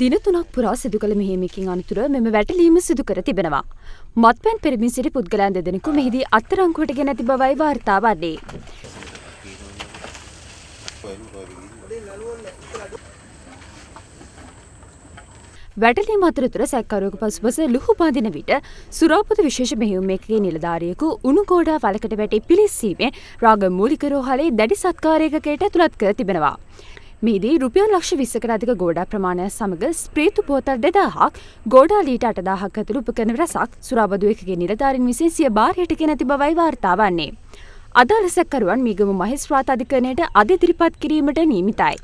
දින තුනක් පුරා සිදු කළ මෙහෙයමකින් අනතුර මෙම වැටලීම සිදු කර තිබෙනවා. මත්පැන් පෙරමින් සිටි පුද්ගලයන් දෙදෙනෙකු මෙහිදී අත්තරංකුවට ගෙන ඇති බවයි වාර්තා වන්නේ. වැටලීම අතරතුර සැක්කරුවක පසුපස ලුහු බඳින විට සුරාපුද විශේෂ මෙහෙයුම් එකගේ නිලධාරියෙකු උණු කෝඩා වලකට වැටි පිලිස්සීමේ රාග මූලික රෝහලේ දැඩි සත්කාරයකයට ඇතුළත් කර තිබෙනවා. මේදී රුපියල් ලක්ෂ විස්සකට අධික ගෝඩා ප්‍රමාණයක් සමග ස්ප්‍රීතු බෝතල් දෙදාහක් ගෝඩා ලීට අටදාහක් ඇතුළු උපකරන රැසක් සුරාබදුවකගේ නිලධාරින් විසින් සිය භාරයට ගෙන ඇති බවයි වාර්තා වන්නේ. අදාළ සැකකරුවන් මීගමු මහේස්ත්‍රාත් අධිකරණයට අධිදිරිපත් කිරීමට නියමිතයි.